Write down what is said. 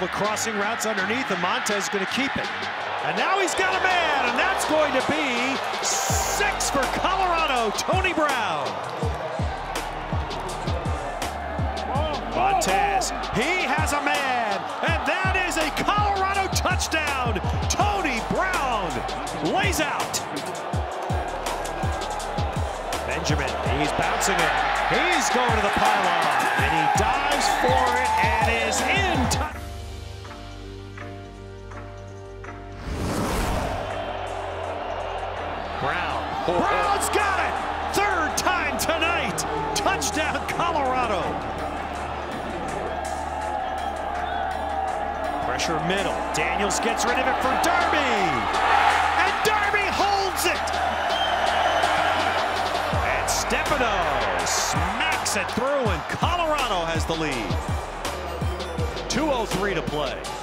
the crossing routes underneath, and Montez going to keep it. And now he's got a man, and that's going to be six for Colorado, Tony Brown. Montez, he has a man, and that is a Colorado touchdown. Tony Brown lays out. Benjamin, he's bouncing it. He's going to the pylon, Brown. Brown's got it! Third time tonight! Touchdown, Colorado! Pressure middle. Daniels gets rid of it for Darby! And Darby holds it! And Stefanou smacks it through, and Colorado has the lead. 2.03 to play.